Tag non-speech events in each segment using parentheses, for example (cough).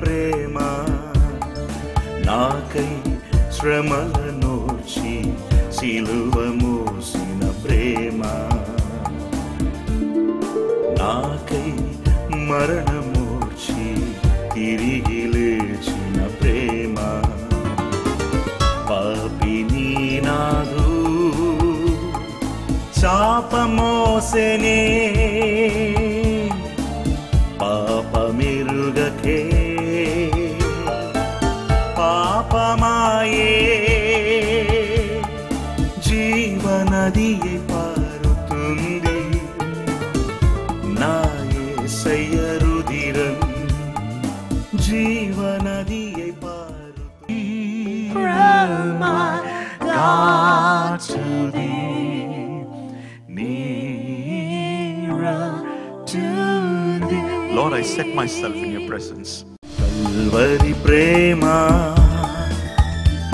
ప్రేమ. నాకై శ్రమలనోచి సిలువ మోసిన ప్రేమ. నాకై మరణమోచి తిరిగి లేచిన ప్రేమ. పాపిని నాదు చాపమోసనే Lord, I set myself in your presence. Calvary Prema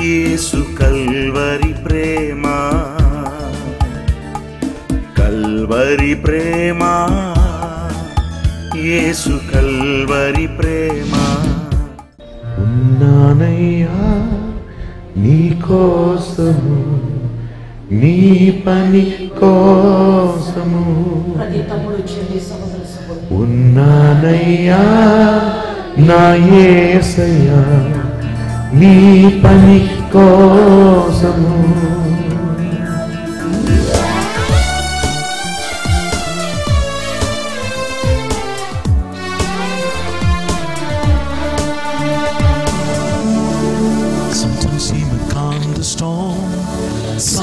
Yesu Calvary ప్రేమ. కల్వరి ప్రేమ యేసు కల్వరి ప్రేమ. ఉన్నానయ్యా నీ కోసము నీ పని కోసము. ప్రతి తమ్ముడు చెల్లి సహోదర సహోదరు ఉన్నానయ్యా నా ఏసయ్యా నీ పని కోసము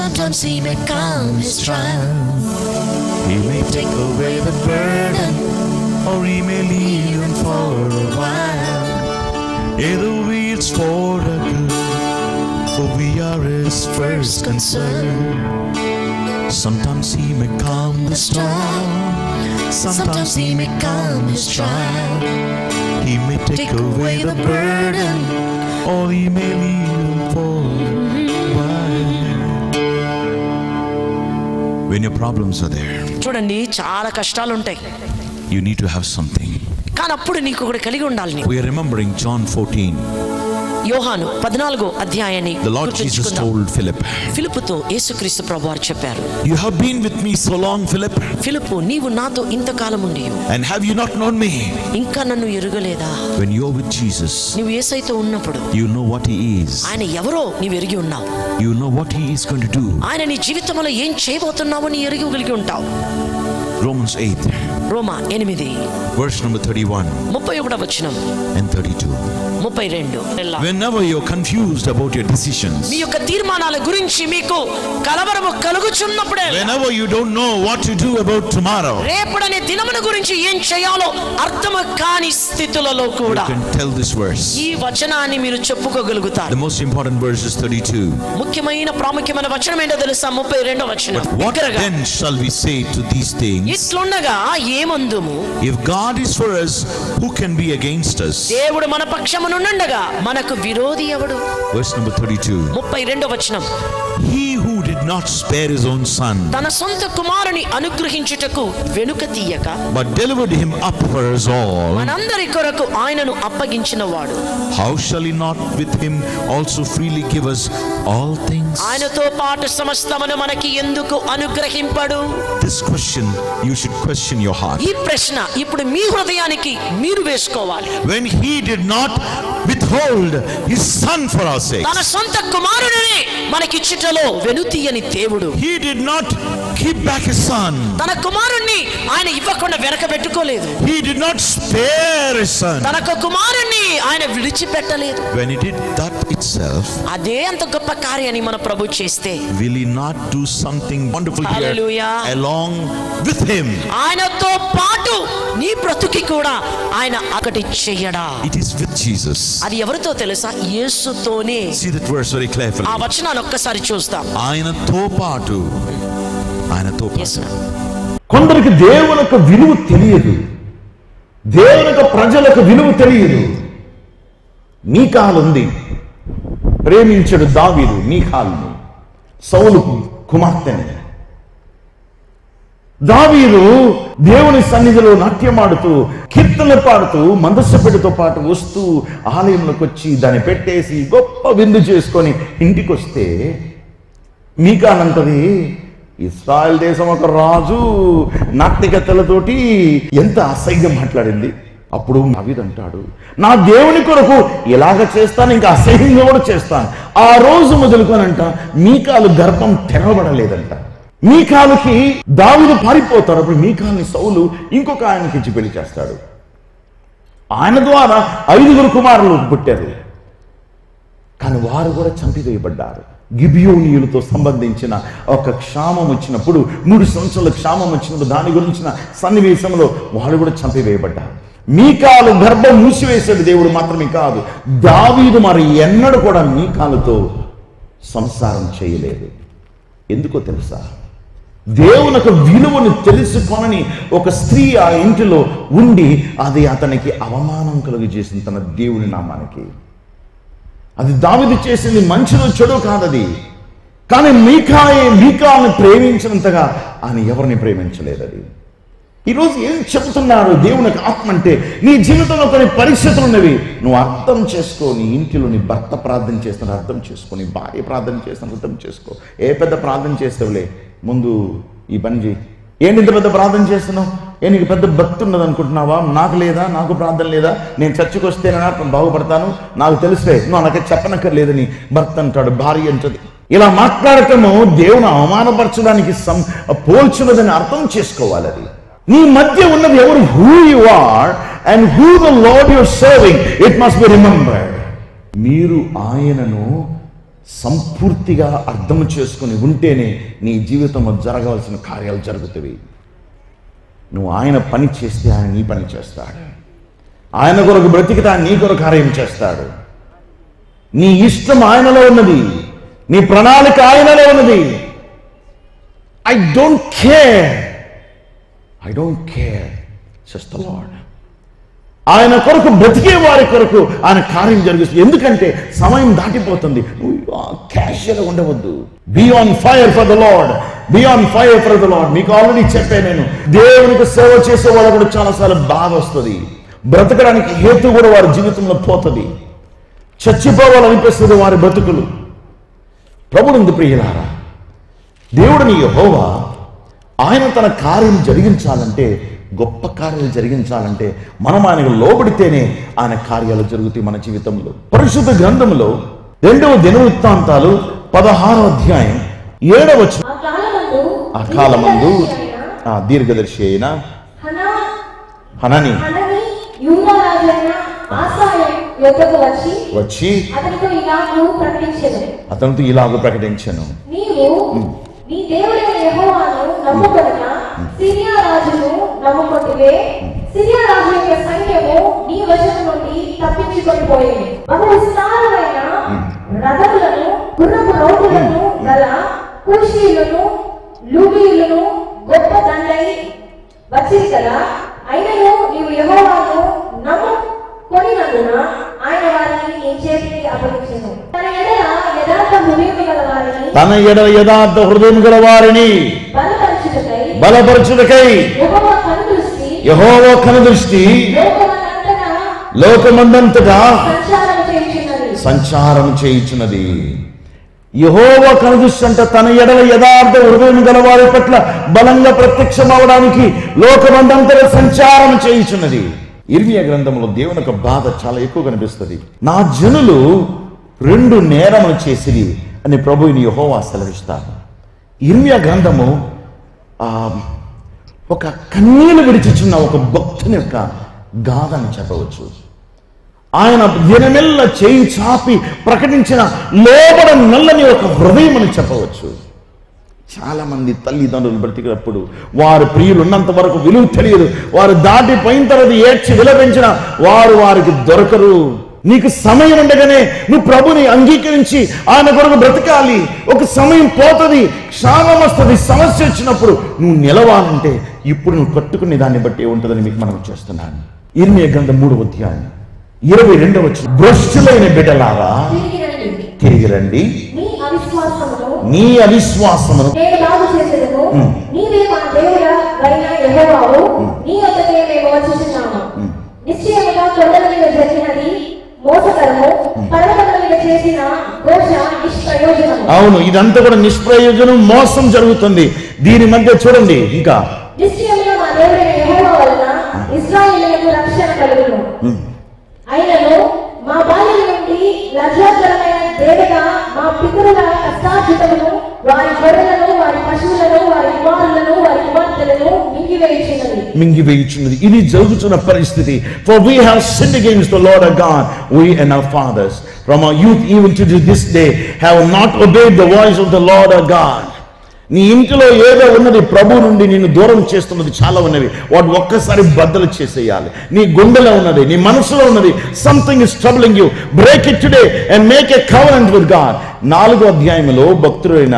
Sometimes he may calm his trial, He may take away the burden, or he may leave him for a while. Either way, it's for the good, for we are his first concern. Sometimes he may calm the storm. Sometimes he may calm his trial. He may take away the burden, or he may leave him for When your problems are there, చూడండి చాలా కష్టాలు ఉంటాయి you need to have something. కానీ అప్పుడు నీకు ఒకటి కలిగి ఉండాలి నీవు. We are remembering John 14. యోహాను పద్నాలుగో అధ్యాయాన్ని The Lord Jesus told Philip, ఫిలిప్పుతో యేసుక్రీస్తు ప్రభు వారు చెప్పారు You have been with me so long, Philip, ఫిలిప్పు నీవు నాతో ఇంతకాలం ఉండి and have you not known me? ఇంకా నన్ను ఎరుగలేదా When you're with Jesus, నువ్వు ఏసైతో ఉన్నప్పుడు you know what he is. ఆయన ఎవరో నీవు ఎరిగి ఉన్నావు You know what he is going to do. ఆయన నీ జీవితంలో ఏం చేయబోతున్నావో నీ ఎరిగి ఉంటావు Romans 8, రోమా ఎనిమిది verse number 31 ముప్పై ఒకటో వచనం and 32. ముప్పై రెండు Whenever you're confused about your decisions, మీ యొక్క తీర్మానాల గురించి మీకు కలవరము కలుగుచున్నప్పుడే whenever you don't know what to do about tomorrow, రేపడనే దినమున గురించి ఏం చేయాలో అర్థము కాని స్థితులలో you కూడా can tell this verse. ఈ వచనాన్ని మీరు The చెప్పుకోగలుగుతారు most important verse is 32. ముఖ్యమైన ప్రాముఖ్యమైన వచనం ఏంటో తెలుసా ముప్పై రెండో వచనం But what బిగ్గరగా, then shall we say to these things? ఇట్లుండగా ఏమందుము If God is for us, who can be against us? దేవుడు మన పక్షమునుండగా మనకు విరోధి ఎవడు Verse number 32. ముప్పై రెండో వచనం He who did not spare his own son, తన సొంత కుమారుని అనుగ్రహించుటకు వెనుక తీయక but delivered him up for us all, మనందరి కొరకు ఆయనను అప్పగించిన వాడు how shall he not with him also freely give us all things? ఆయనతో పాటు సమస్తమును మనకి ఎందుకు అనుగ్రహింపడు This question, you should question your heart. ఈ ప్రశ్న ఇప్పుడు మీ హృదయానికి మీరు వేసుకోవాలి When he did not withhold his son for our sakes, తన సొంత కుమారుడిని మనకిచ్చుటలో వెనుతీయని దేవుడు he did not keep back his son. తన కుమారుణ్ణి ఆయన ఇవ్వకుండా వెనక పెట్టుకోలేదు He did not spare his son. తన యొక్క కుమారుణ్ణి ఆయన విడిచిపెట్టలేదు When he did that itself, అదే అంత గొప్ప కార్యాన్ని మన ప్రభు చేస్తే will he not do something wonderful here Hallelujah. along with him? ఆయనతో పాటు నీ బ్రతుకి కూడా ఆయన ఒకటి చెయ్యడా It is with Jesus. అది ఎవరితో తెలుసా యేసుతోనే See that verse very carefully. ఆ వచనాన్ని ఒక్కసారి చూస్తాం ఆయనతో పాటు ఆయనతో. కొందరికి దేవుని యొక్క విలువ తెలియదు. దేవుని యొక్క ప్రజలకు విలువ తెలియదు. మీకాలుంది ప్రేమించడు దావీదు మీకాలుని సౌలు కుమార్తెని. దావీదు దేవుని సన్నిధిలో నాట్యమాడుతూ కీర్తనలు పాడుతూ మందస్సపెడితో పాటు వస్తూ ఆలయంలోకి వచ్చి దాన్ని పెట్టేసి గొప్ప విందు చేసుకొని ఇంటికి వస్తే మీకానంతది. ఇస్రాయల్ దేశం ఒక రాజు నాట్యకత్తలతోటి ఎంత అసహ్యం మాట్లాడింది. అప్పుడు నవీద్ అంటాడు నా దేవుని కొరకు ఇలాగ చేస్తాను ఇంకా అసహ్యంగా కూడా చేస్తాను. ఆ రోజు మొదలుకొనంట మీకాలు గర్భం తెరవబడలేదంట. మీకాలుకి దావులు పారిపోతారు అప్పుడు మీకాల్ని సౌలు ఇంకొక ఆయనకి ఇచ్చి పెళ్ళి చేస్తాడు. ఆయన ద్వారా ఐదుగురు కుమారులు పుట్టారు. కానీ వారు కూడా చంపివేయబడ్డారు. గిబియోనియులతో సంబంధించిన ఒక క్షామం వచ్చినప్పుడు మూడు సంవత్సరాల క్షామం వచ్చినప్పుడు దాని గురించిన సన్నివేశంలో వాళ్ళు కూడా చంపివేయబడ్డారు మీకాలు గర్భం మూసివేసాడు దేవుడు మాత్రమే కాదు దావీదు మరి ఎన్నడూ కూడా మీకాలతో సంసారం చేయలేదు. ఎందుకో తెలుసా? దేవుని యొక్క విలువను తెలుసుకొనని ఒక స్త్రీ ఆ ఇంటిలో ఉండి అది అతనికి అవమానం కలుగజేసింది తన దేవుని నామానికి. అది దావిది చేసింది మంచిదో చెడు కాదది. కానీ మీకాయే మీకాని ప్రేమించినంతగా ఆయన ఎవరిని ప్రేమించలేదు అది ఈరోజు ఏం చెబుతున్నారు దేవుని ఆత్మ అంటే నీ జీవితంలో కొన్ని పరిస్థితులు ఉన్నవి. నువ్వు అర్థం చేసుకో నీ ఇంటిలో నీ భర్త ప్రార్థన చేస్తాను అర్థం చేసుకో నీ భార్య ప్రార్థన చేస్తున్న అర్థం చేసుకో. ఏ పెద్ద ప్రార్థన చేస్తావులే? ముందు ఈ పని చేయి ఏంటి ఇంత పెద్ద ప్రార్థన చేస్తున్నావు? ఏ నీకు పెద్ద భక్తి ఉన్నది అనుకుంటున్నావా? నాకు లేదా? నాకు ప్రార్థన లేదా? నేను చర్చకు వస్తేనే బాగుపడతాను. నాకు తెలిసే నువ్వు నాకు చెప్పనక్కర్లేదని భర్త అంటాడు భార్య అంటది. ఇలా మాట్లాడటము దేవుని అవమానపరచడానికి సం పోల్చున్నదని అర్థం చేసుకోవాలి అది. నీ మధ్య ఉన్నది ఎవరు? Who you are and who the Lord your serving it must be remembered మీరు ఆయనను సంపూర్తిగా అర్థం చేసుకుని ఉంటేనే నీ జీవితంలో జరగవలసిన కార్యాలు జరుగుతాయి నువ్వు ఆయన పని చేస్తే ఆయన నీ పని చేస్తాడు. ఆయన కొరకు బ్రతికితే ఆయన నీ కొరకు కార్యం చేస్తాడు. నీ ఇష్టం ఆయనలో ఉన్నది. నీ ప్రణాళిక ఆయనలో ఉన్నది. I don't care I don't care sister Lord ఆయన కొరకు బ్రతికే వారి కొరకు ఆయన కార్యం జరిగిస్తుంది. ఎందుకంటే సమయం దాటిపోతుంది. క్యాషువల్ ఉండవద్దు. Be on fire for the Lord be on fire for the Lord మీకు ఆల్రెడీ చెప్పే నేను. దేవునికి సేవ చేసే వాళ్ళు కూడా చాలాసార్లు బాధ వస్తుంది. బ్రతకడానికి హేతు కూడా వారి జీవితంలో పోతుంది. చచ్చిపోవాలనిపిస్తుంది వారి బ్రతుకులు. ప్రభునందు ప్రియులారా దేవుడిని యహోవా ఆయన తన కార్యం జరిగించాలంటే గొప్ప కార్యాలు జరిగించాలంటే మనం ఆయనకు లోబడితేనే ఆయన కార్యాలు జరుగుతాయి మన జీవితంలో. పరిశుద్ధ గ్రంథంలో రెండవ దినవృత్తాంతాలు పదహారో అధ్యాయం ఏడవ. ఆ కాలమందు ఆ దీర్ఘదర్శి అయిన హనని వచ్చి అతనితో ఇలాగ ప్రకటించను. సిరియా రాజును నమ్ముకొంటివే సిరియా రాజు యొక్క సైన్యము నీ వశం నుండి తప్పించుకొని పోయింది. ఒక విస్తారమైన రథములను గుర్రపు రోడ్లను గల కూషీలను లూబీలను గొప్ప దండై వచ్చింది కదా అయినను నీవు యెహోవాను నమ్ము కొనినందున ఆయన వారిని నీ చేతికి అప్పగించెను. తన ఎడల యథార్థ హృదయం గల వారిని తన ఎడ యథార్థ హృదయం గల వారిని బలపరచుటకై యెహోవా కనుదృష్టి లోకమంతటా లోకమందంతటా సంచారం చేయుచున్నది. యహోవ కనుదృష్టి అంటే తన ఎడల యథార్థ హృదయం గల వారి పట్ల బలంగా ప్రత్యక్షమవడానికి లోకమందంతర సంచారం చేయుచున్నది. ఇర్మియా గ్రంథంలో దేవుని యొక్క బాధ చాలా ఎక్కువ కనిపిస్తుంది. నా జనులు రెండు నేరములు చేసిరి అని ప్రభువుని యహోవా సెలవిస్తారు ఇర్మియా గ్రంథము ఒక కన్నీలు విడిచిచున్న ఒక భక్తుని యొక్క గాథ అని చెప్పవచ్చు. ఆయన దినమెల్ల చేయి చాపి ప్రకటించిన లోబడ నల్లని ఒక హృదయం అని చెప్పవచ్చు. చాలామంది తల్లిదండ్రులు బ్రతికినప్పుడు వారు ప్రియులు ఉన్నంత వరకు విలువ తెలియదు. వారు దాటిపోయిన తర్వాత ఏడ్చి విలపించిన వారు వారికి దొరకరు. నీకు సమయం ఉండగానే నువ్వు ప్రభుని అంగీకరించి ఆయన కొరకు బ్రతకాలి. ఒక సమయం పోతుంది క్షామం వస్తుంది సమస్య వచ్చినప్పుడు నువ్వు నిలవాలంటే ఇప్పుడు నువ్వు కట్టుకునే దాన్ని బట్టి ఉంటుందని మీకు మనం చేస్తున్నాను. ఇర్మియా గ్రంథం మూడు అధ్యాయం ఇరవై రెండవ భ్రష్టులైన బిడ్డలారా తిరిగి రండి నీ అవిశ్వాసమును నీ అవిశ్వాసమును. నేను బాగు చేసేదను? నీవే మా దేవుడా అయిన యెహోవావు. నీ యొద్దకే మేము వచ్చుచున్నాము నిశ్చయముగా కొండల మీద జరిగినది మోసకరము పర్వతముల మీద చేసిన ఘోష నిష్ప్రయోజనము. అవును ఇదంతా కూడా నిష్ప్రయోజనం మోసం జరుగుతుంది. దీని మధ్య చూడండి ఇంకా. నిశ్చయముగా మా దేవుడైన యెహోవా వలన ఇశ్రాయేలులకు రక్షణ కలుగును. అయినను మా బాల్యం నుండి లజ్జాకరమైన దేవత మా పితరుల కష్టార్జితమును వారి గొర్రెలను వారి పశువులను వారి కుమారులను వారి కుమార్తెలను మింగివేయుచున్నది. ఇది జరుగుతున్న పరిస్థితి. For we have sin against the Lord of God we and our fathers from our youth even to this day have not obeyed the voice of the Lord of God నీ ఇంటిలో ఏదో ఉన్నది ప్రభు నుండి నిన్ను దూరం చేస్తున్నది చాలా ఉన్నవి. వాటి ఒక్కసారి బద్దలు చేసేయాలి. నీ గుండెలో ఉన్నది నీ మనసులో ఉన్నది something is troubling you break it today and make a covenant with God నాలుగో అధ్యాయంలో భక్తుడైన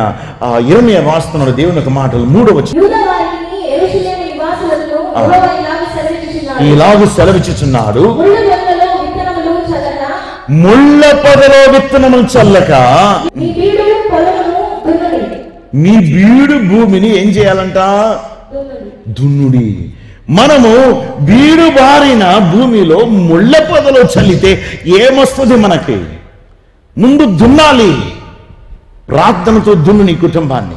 ఇరమియ రాస్తున్నాడు దేవుని యొక్క మాటలు. మూడో వచ్చి యూద వారిని యెరూషలేము నివాసులను యెహోవా ఇలాగ సెలవిచ్చుచున్నాడు. ముళ్ళు పొదలో విత్తనములు చల్లక మీ బీడు భూమిని ఏం చేయాలంట? దున్నుడి. దున్నుడి. మనము బీడు బారిన భూమిలో ముళ్ళ పొదలో చల్లితే ఏమొస్తుంది మనకి? ముందు దున్నాలి. ప్రార్థనతో దున్ను నీ కుటుంబాన్ని.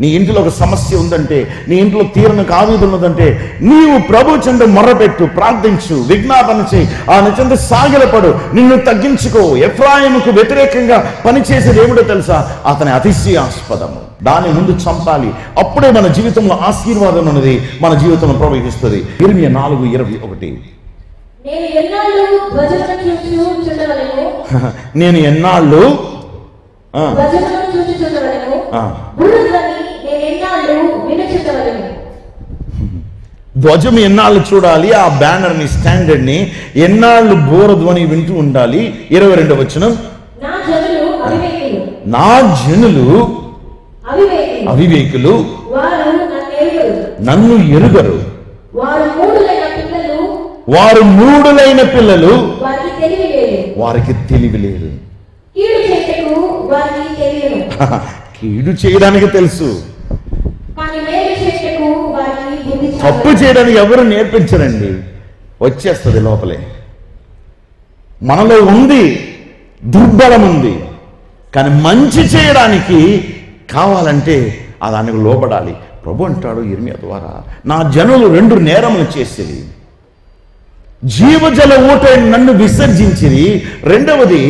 నీ ఇంట్లో ఒక సమస్య ఉందంటే నీ ఇంట్లో తీరన కావిది ఉన్నదంటే నీవు ప్రభు చెంద మొర్రపెట్టు ప్రార్థించు విజ్ఞాపన చేయి. ఆ చెంద సాగిలపడు నిన్ను తగ్గించుకో. ఎఫ్రాయిముకు వ్యతిరేకంగా పనిచేసేది ఏమిటో తెలుసా? అతని అతిశయాస్పదము. దాని ముందు చంపాలి. అప్పుడే మన జీవితంలో ఆశీర్వాదం ఉన్నది మన జీవితంలో ప్రవహిస్తుంది. ఇరవై నాలుగు ఇరవై ఒకటి. నేను ఎన్నాళ్ళు (laughs) ధ్వజం ఎన్నాళ్ళు చూడాలి? ఆ బ్యానర్ని స్టాండర్డ్ని ఎన్నాళ్ళు బోరధ్వని వింటూ ఉండాలి? ఇరవై రెండు వచ్చిన నా జనులు అవివేకులు. నన్ను ఎరుగరు. వారు మూడులైన పిల్లలు. వారికి తెలివి లేదు. (laughs) కీడు చేయడానికి తెలుసు కానీ మేలు చేతకు వారికి బుద్ధి తప్పు చేయడానికి ఎవరు నేర్పించరండి? వచ్చేస్తుంది లోపలే. మనలో ఉంది దుర్బలం ఉంది. కానీ మంచి చేయడానికి కావాలంటే ఆ దానికి లోపడాలి ప్రభు అంటాడు ఇర్మియా ద్వారా నా జనులు రెండు నేరములు చేసేది జీవజల ఊట నన్ను విసర్జించిరి. రెండవది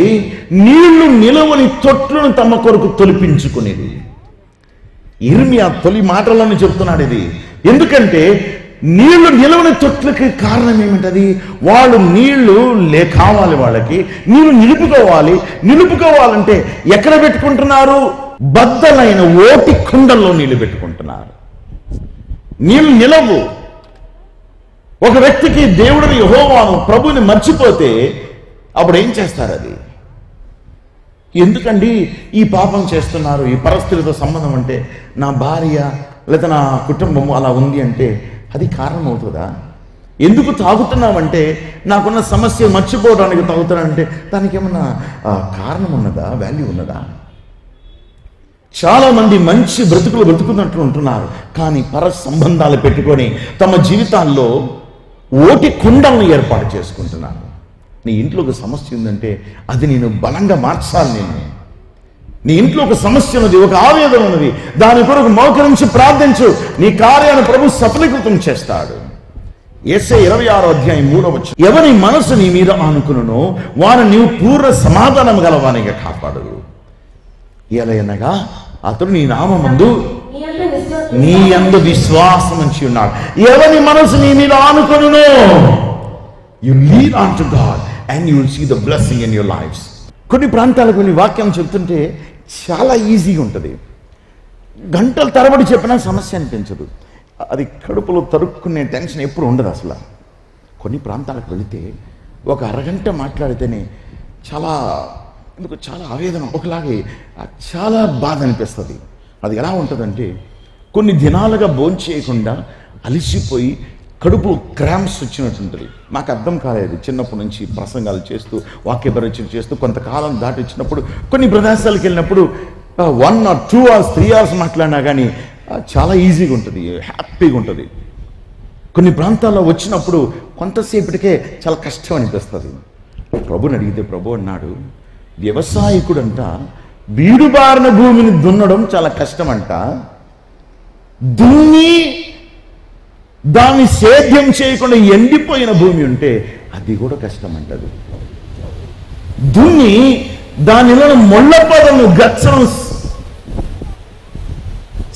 నీళ్ళు నిలవని తొట్లను తమ కొరకు తొలిపించుకునేది ఇర్మియా తొలి మాటలను చెప్తున్నాడు ఇది. ఎందుకంటే నీళ్ళు నిలవని తొట్లకి కారణం ఏమిటది? వాళ్ళు నీళ్ళు లే కావాలి వాళ్ళకి నీళ్ళు నిలుపుకోవాలి. నిలుపుకోవాలంటే ఎక్కడ పెట్టుకుంటున్నారు? బద్దలైన ఓటి కుండల్లో నీళ్ళు పెట్టుకుంటున్నారు. నీళ్ళు నిలవు. ఒక వ్యక్తికి దేవుడిని యహోవాను ప్రభుని మర్చిపోతే అప్పుడు ఏం చేస్తారు అది? ఎందుకండి ఈ పాపం చేస్తున్నారు? ఈ పరిస్థితితో సంబంధం అంటే నా భార్య లేదా నా కుటుంబం అలా ఉంది అంటే అది కారణం అవుతుందా ఎందుకు తాగుతున్నామంటే నాకున్న సమస్య మర్చిపోవడానికి తాగుతున్నానంటే దానికి ఏమన్నా కారణం ఉన్నదా వాల్యూ ఉన్నదా? చాలామంది మంచి బ్రతుకులు బ్రతుకున్నట్లు ఉంటున్నారు. కానీ పర సంబంధాలు పెట్టుకొని తమ జీవితాల్లో ఓటి కుండలను ఏర్పాటు చేసుకుంటున్నారు. నీ ఇంట్లో ఒక సమస్య ఉందంటే అది నేను బలంగా మార్చాలి నేను. నీ ఇంట్లో ఒక సమస్య ఉన్నది ఒక ఆవేదన ఉన్నది దాని కొరకు మోకరించి ప్రార్థించు. నీ కార్యాన్ని ప్రభు సఫలీకృతం చేస్తాడు. ఎస్ఏ ఇరవై ఆరో అధ్యాయం మూడవచ్చు ఎవరి మనసు నీ మీద ఆనుకును వారు నీవు పూర్ణ సమాధానం గలవానిగా కాపాడు ఎలయనగా అతడు నీ నామందు నీ అందు విశ్వాసం నీ ఉంచి ఉన్నాడు. ఎవరి మనసు నీ మీద ఆనుకొను you lean on to God and you will see the blessing in your lives కొన్ని ప్రాంతాలకు కొన్ని వాక్యం చెప్తుంటే చాలా ఈజీగా ఉంటుంది. గంటల తరబడి చెప్పినా సమస్య అనిపించదు. అది కడుపులో తరుక్కునే టెన్షన్ ఎప్పుడు ఉండదు అసలు. కొన్ని ప్రాంతాలకు వెళితే ఒక అరగంట మాట్లాడితేనే చాలా ఎందుకు చాలా ఆవేదన ఒకలాగే చాలా బాధ అనిపిస్తుంది. అది ఎలా ఉంటుందంటే కొన్ని దినాలుగా భోంచేయకుండా అలిసిపోయి కడుపు క్రాంప్స్ వచ్చినట్టుంటుంది. నాకు అర్థం కాలేదు. చిన్నప్పటి నుంచి ప్రసంగాలు చేస్తూ వాక్య పరిచయం చేస్తూ కొంతకాలం దాటి వచ్చినప్పుడు కొన్ని ప్రదేశాలకు వెళ్ళినప్పుడు one or two hours three hours మాట్లాడినా కానీ చాలా ఈజీగా ఉంటుంది. హ్యాపీగా ఉంటుంది. కొన్ని ప్రాంతాల్లో వచ్చినప్పుడు కొంతసేపటికే చాలా కష్టం అనిపిస్తుంది. ప్రభుని అడిగితే ప్రభు అన్నాడు వ్యవసాయకుడంట బీడుబారిన భూమిని దున్నడం చాలా కష్టం అంట దున్ని దాన్ని సేద్యం చేయకుండా ఎండిపోయిన భూమి ఉంటే అది కూడా కష్టం అంటది దున్ని దానిలో ముళ్ళ పదను గచ్చను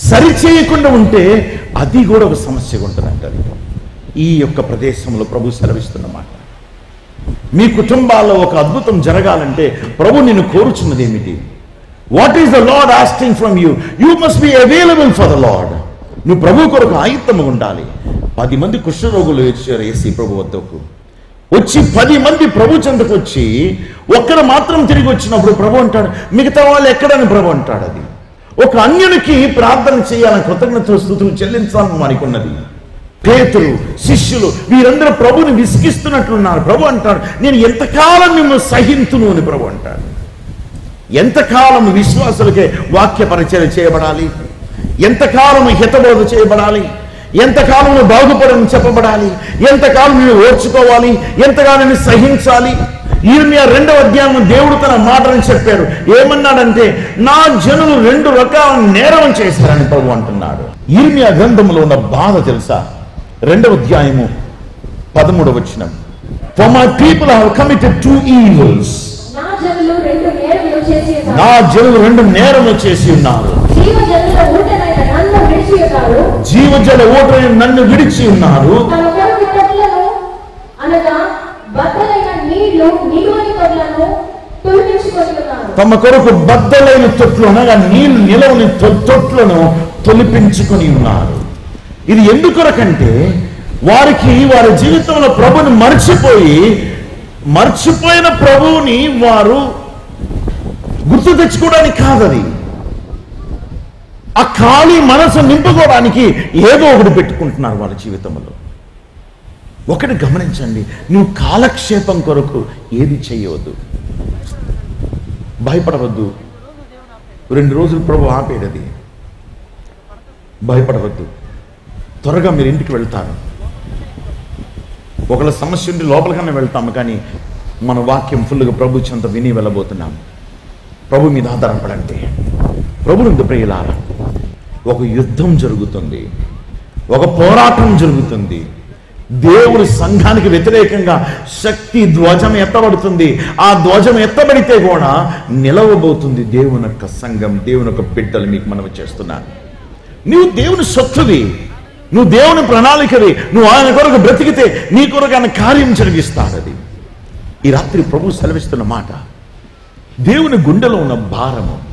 సరి చేయకుండా ఉంటే అది కూడా ఒక సమస్యగా ఉంటుందంటది. ఈ యొక్క ప్రదేశంలో ప్రభు సెలవిస్తున్నమాట మీ కుటుంబాల్లో ఒక అద్భుతం జరగాలంటే ప్రభు నిన్ను కోరుచున్నది ఏమిటి? What is the Lord asking from you you must be available for the Lord నువ్వు ప్రభు కొరకు ఆయుత్తముగా ఉండాలి. పది మంది కుష్ఠరోగులు వచ్చారు ఏసీ ప్రభు వద్దకు. వచ్చి పది మంది ప్రభు చెంతకు వచ్చి ఒక్కరు మాత్రం తిరిగి వచ్చినప్పుడు ప్రభు అంటాడు మిగతా వాళ్ళు ఎక్కడని ప్రభు అంటాడు అది. ఒక అన్యునికి ప్రార్థన చేయాలని కృతజ్ఞత స్థుతులు చెల్లించాలని వారికి ఉన్నది. పేతులు శిష్యులు వీరందరూ ప్రభుని విసిగిస్తున్నట్లున్నారు. ప్రభు అంటాడు నేను ఎంతకాలం మిమ్మల్ని సహింతును అని ప్రభు అంటాడు. ఎంతకాలం విశ్వాసులకే వాక్య పరిచయం చేయబడాలి? ఎంతకాలం హితబోధ చేయబడాలి? ఎంతకాలం నువ్వు బాగుపడని చెప్పబడాలి? ఎంతకాలం నువ్వు ఓర్చుకోవాలి? ఎంతకాలం సహించాలి? ఈర్మియా రెండవ అధ్యాయం దేవుడు తన మాటని చెప్పాడు. ఏమన్నాడంటే నా జనులు రెండు రకాల నేరం చేశారని ప్రభు అంటున్నాడు. ఈర్మియా గ్రంథంలో ఉన్న బాధ తెలుసా? రెండవ అధ్యాయము పదమూడవ వచ్చిన For my people have committed two evils. నా జనులు రెండు నేరములు చేసి ఉన్నారు. నా జనులు రెండు నేరము చేసి ఉన్నారు జీవ జనుల ఊటనైన నన్ను విడిచి ఉన్నారు జీవజల ఓటని నన్ను విడిచి ఉన్నారు. తమ కొరకు బద్దలైన తొట్లు అనగా నీళ్ళు నిలవని తొట్లను తొలిపించుకొని ఉన్నారు. ఇది ఎందుకొరకంటే వారికి వారి జీవితంలో ప్రభుని మర్చిపోయి మర్చిపోయిన ప్రభువుని వారు గుర్తు తెచ్చుకోవడానికి కాదది. ఆ ఖాళీ మనసు నింపుకోవడానికి ఏదో ఒకటి పెట్టుకుంటున్నారు వాళ్ళ జీవితంలో. ఒకటి గమనించండి నువ్వు కాలక్షేపం కొరకు ఏది చేయవద్దు. భయపడవద్దు. రెండు రోజులు ప్రభు ఆపేడది భయపడవద్దు. త్వరగా మీరు ఇంటికి వెళ్తారు. ఒకళ్ళ సమస్య ఉండి లోపలికన్నా వెళ్తాము కానీ మన వాక్యం ఫుల్గా ప్రభు చెంత విని వెళ్ళబోతున్నాం. ప్రభు మీద ఆధారపడండి. ప్రభుని ప్రియులారా ఒక యుద్ధం జరుగుతుంది ఒక పోరాటం జరుగుతుంది. దేవుడు సంఘానికి వ్యతిరేకంగా శక్తి ధ్వజం ఎత్తబడుతుంది. ఆ ధ్వజం ఎత్తబడితే కూడా నిలవబోతుంది దేవుని యొక్క సంఘం దేవుని యొక్క బిడ్డలు మీకు మనం చేస్తున్నాను. నువ్వు దేవుని సొత్తువి నువ్వు దేవుని ప్రణాళికవి నువ్వు ఆయన కొరకు బ్రతికితే నీ కొరకు ఆయన కార్యం జరిగిస్తాడు అది. ఈ రాత్రి ప్రభు సెలవిస్తున్న మాట దేవుని గుండెలో ఉన్న భారము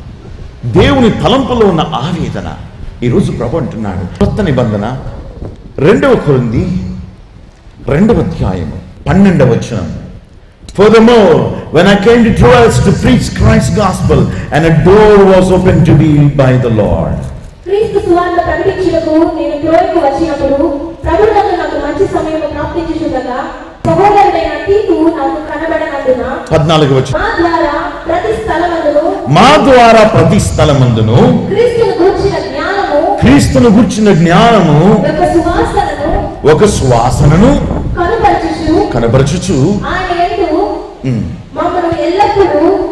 దేవుని తలంపులో ఉన్న ఆవేదన. ఈరోజు ప్రభు అంటున్నాడు కొత్త నిబంధన రెండవ కొరింది రెండవ అధ్యాయము పన్నెండవ వచనం. Furthermore, when I came to Troas to preach Christ's gospel, and a door was opened to me by the Lord. క్రీస్తు సువార్త ప్రకటించుటకు నేను త్రోయకు వచ్చినప్పుడు ప్రభు నాకు మంచి సమయం ప్రాప్తించుచుండగా సహోదరుడైన తీతు నాకు కనబడనందున ద్వారా ప్రతి మా ద్వారా ప్రతి స్థలమందును క్రీస్తును గూర్చిన జ్ఞానము క్రీస్తును గుర్చిన జ్ఞానము ఒక సువాసనను కనుపరచుచు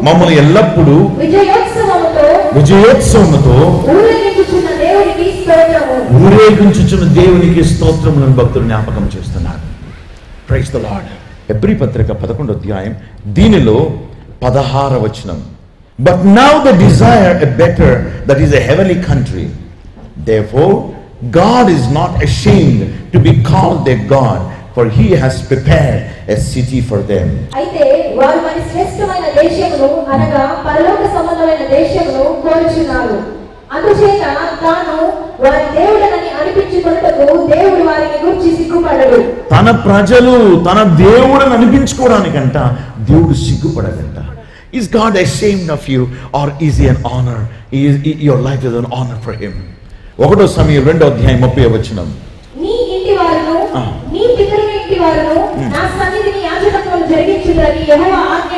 మమ్మల్ని ఎల్లప్పుడూ విజయోత్సవముతో ఊరేగించుచున్న దేవునికి స్తోత్రములను భక్తులు జ్ఞాపకం చేస్తున్నారు. ప్రైజ్ ద లార్డ్ ఎబ్రి పత్రిక పదకొండు అధ్యాయం దీనిలో పదహార వచనం. But now the desire a better that is a heavenly country Therefore, God is not ashamed to be called their God, for he has prepared a city for them. అయితే వారు మరి శ్రేష్టమైన దేశమును అనగా పరలోక సంబంధమైన దేశమును కోరుచున్నారు. అందుచేత తాను వారి దేవుడనని అనిపించుకున్నటకు దేవుడు వారిని గురించి సిగ్గుపడడు. తన ప్రజలు తన దేవుడని అనిపించుకోవడానికంట దేవుడు సిగ్గుపడదంట is God ashamed of you or is an honour your life is an honour for him ఒకటో సమయం రెండో అధ్యాయం ముప్పై వచ్చినం నీ ఇంటి వారును ఆ. నీ పితరుల ఇంటి వారును నా సన్నిధిని యాజకత్వం జరిగించుదని యెహోవా ఆజ్ఞ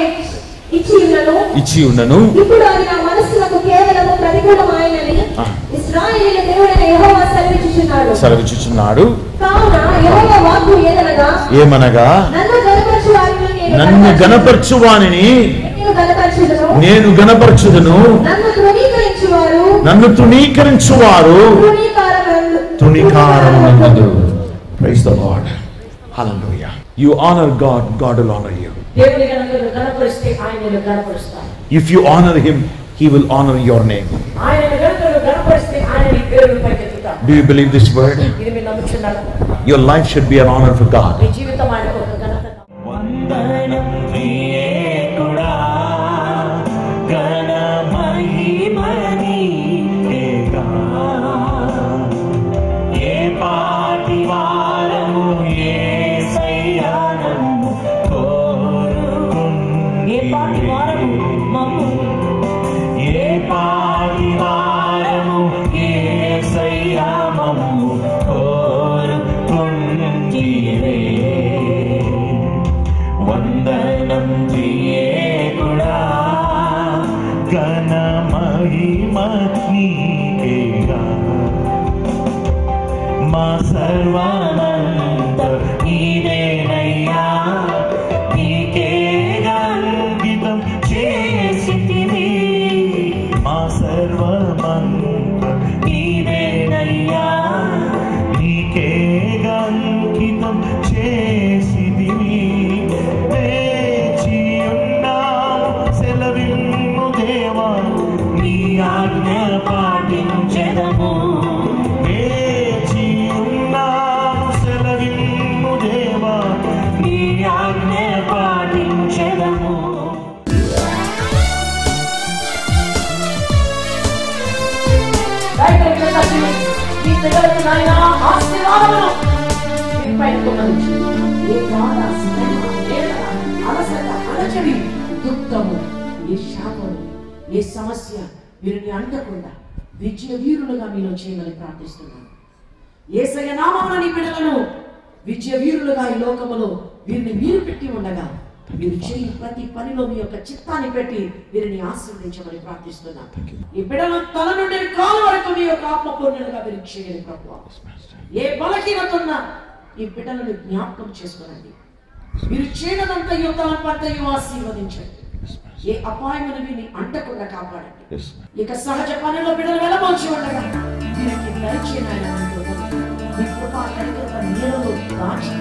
ఇచ్చి ఉన్నను. ఇచ్చి ఉన్నను. ఇప్పుడు అది నా మనసులో మనుషులకు కేవలము ప్రతికూలమైనని ఆ. ఇస్రాయేలీల దేవుడైన యెహోవా సెలవిచ్చుచున్నాడు. సెలవిచ్చుచున్నాడు. కావున యెహోవా వాక్కు ఏదనగా? ఏమనగా? నన్ను గనపరచు వారిని నేను నన్ను గనపరచుదును. గనపరచు వానిని నేను గనపరచుదును. నేను గనపరచుదును నన్ను తృణీకరించువారు నన్ను తృణీకరించువారు తృణీకారములందు- తృణీకారమునందు praise the Lord hallelujah you honour God God will honour you దేవుని కనుక గణపరిస్తే ఆయన నిన్ను గణపరుస్తాడు if you honour him he will honour your name ఆయన కనుక నువ్వు గణపరిస్తే ఆయన నీ పేరును పైకెత్తుతాడు do you believe this word ఏ సమస్య వీరిని అంటకుండా విజయ వీరులుగా మీలో చేయమని ప్రార్థిస్తున్నాను. ఏసయ్య నామమున నీ బిడ్డలను విజయ వీరులుగా ఈ లోకములో వీరిని మీరు పెట్టి ఉండగా మీరు చేయి ప్రతి పనిలో మీ యొక్క చిత్తాన్ని పెట్టి వీరిని ఆశీర్వదించమని ప్రార్థిస్తున్నాను. ఈ బిడ్డలు తల నుండి కాలు వరకు మీ యొక్క ఆత్మపూర్ణులుగా మీరు చేయండి ప్రభు. ఏ బలహీనత ఉన్నా ఈ బిడ్డలను జ్ఞాపకం చేసుకోనండి. మీరు చేయడంతా ఈ తలంపంతయు ఆశీర్వదించండి. ఏ అపాయమును వీరిని అంటకుండా కాపాడండి. ఇక సహజ పనిలో బిడ్డలు వెళ్ళమోచి ఉండగా వీరికి దయచేయని. మీ కృపా దాచి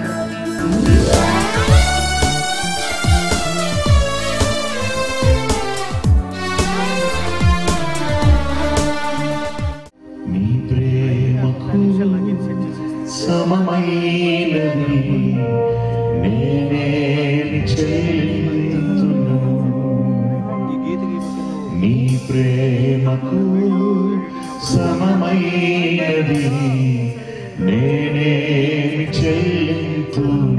నాకు సమమైనది. నేనేమి చెల్లింతును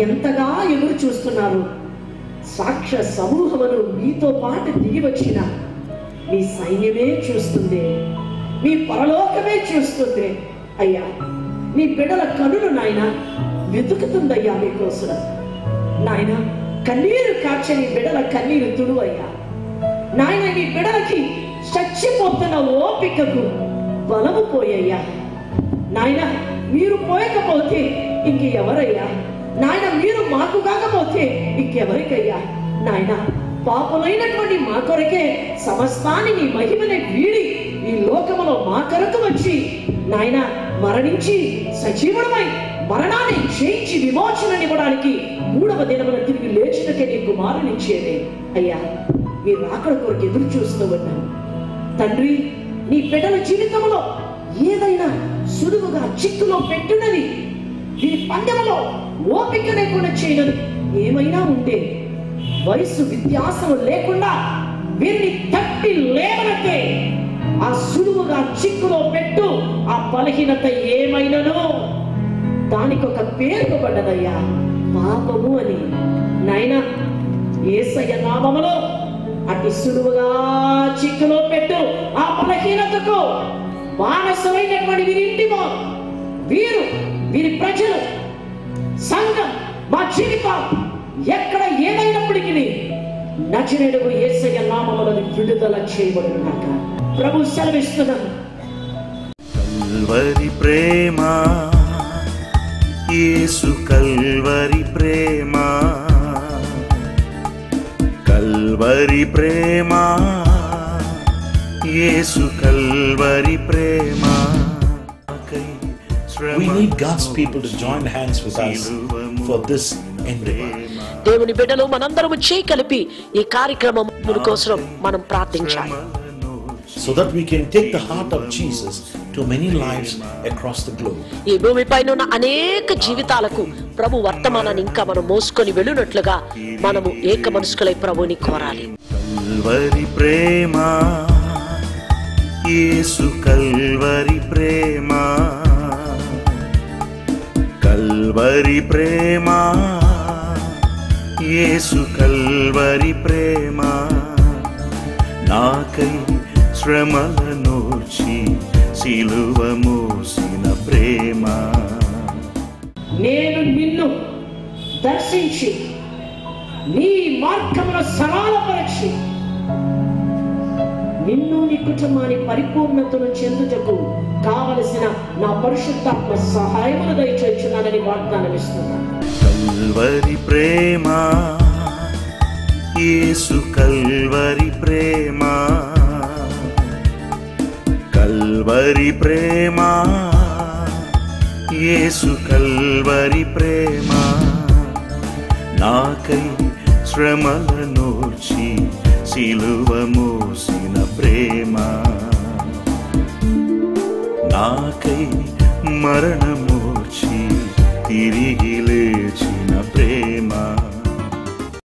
ఎంతగా ఎదురు చూస్తున్నారు సాక్ష్య సమూహమును మీతో పాటు దిగి వచ్చిన మీ సైన్యమే చూస్తుంది మీ పరలోకమే చూస్తుంది. అయ్యా నీ బిడ్డల కనులు నాయన వెతుకుతుందయ్యా మీకోసం నాయన కన్నీరు కాచని బిడల కన్నీరు తుడు అయ్యా. నాయన నీ బిడలకి చచ్చిపోతున్న ఓపికకు బలము పోయయ్యా. నాయన మీరు పోయకపోతే ఇంక ఎవరయ్యా? నాయన మీరు మాకు కాకపోతే ఇంకెవరికయ్యా? నాయన పాపమైనటువంటి మా కొరకే సమస్తాన్ని నీ మహిమనే వీడి ఈ లోకములో మా కొరకు వచ్చి నాయన మరణించి సజీవుడమై మరణాన్ని జయించి విమోచననివ్వడానికి మూడవ దినమున తిరిగి లేచినకే నీ కుమారునిచ్చేదే అయ్యా మీ రాకడ కొరకు ఎదురు చూస్తూ ఉన్నాను. తండ్రి నీ బిడ్డల జీవితంలో ఏదైనా సులువుగా చిక్కులో పెట్టునని ఈ పందెములో ఓపిక లేకుండా చేయడం ఏమైనా ఉంటే వయసు వ్యత్యాసం లేకుండా వీరిని తట్టి లేవనట్టే ఆ సులువుగా చిక్కులో పెట్టు ఆ బలహీనత ఏమైనను? దానికి ఒక పేరు పడ్డదయ్యా పాపము అని. నాయనా ఏసయ్య నామములో అతి సులువుగా చిక్కులో పెట్టు ఆ బలహీనతకు బానసమైనటువంటి వీరింటిమో వీరు వీరి ప్రజలు సంఘం మా జీవితం ఎక్కడ ఏమైనప్పటికీ నచినేడుగు ఏసయ్య నామములను విడుదల చేయబడినాక ప్రభు సెలవిస్తున్నాను కల్వరి ప్రేమ యేసు కల్వరి ప్రేమ. కల్వరి ప్రేమ యేసు కల్వరి ప్రేమ. We need God's people to join hands with us for this endeavor. దేవుని బిడ్డలు మనందరము చేయి కలిపి ఈ కార్యక్రమం కోసం మనం ప్రార్థించాలి so that we can take the heart of Jesus to many lives across the globe. ఈ భూమిపైన ఉన్న అనేక జీవితాలకు ప్రభు వర్తమానాన్ని ఇంకా మనం మోసుకొని వెళ్ళినట్లుగా మనము ఏక మనసుకులై ప్రభుని కోరాలి కల్వరి ప్రేమ యేసు కల్వరి ప్రేమ కల్వరి ప్రేమ యేసు కల్వరి ప్రేమ. నాకై శ్రమలనోర్చి సిలువ మోసిన ప్రేమ. నేను నిన్ను దర్శించి నీ మార్గమును సరళపరచి నిన్ను నీ కుటుంబాన్ని పరిపూర్ణతను చెందుటకు కావలసిన నా పరిశుద్ధాత్మ సహాయమును దయచేస్తున్నానని వాగ్దానం ఇస్తున్నాను. కల్వరి ప్రేమ యేసు కల్వరి ప్రేమ. కల్వరి ప్రేమ యేసు కల్వరి ప్రేమ. నాకై శ్రమల శ్రమలనోర్చి సిలువ మోసిన ప్రేమ. నాకై మరణమోచి తిరిగి లేచిన ప్రేమ.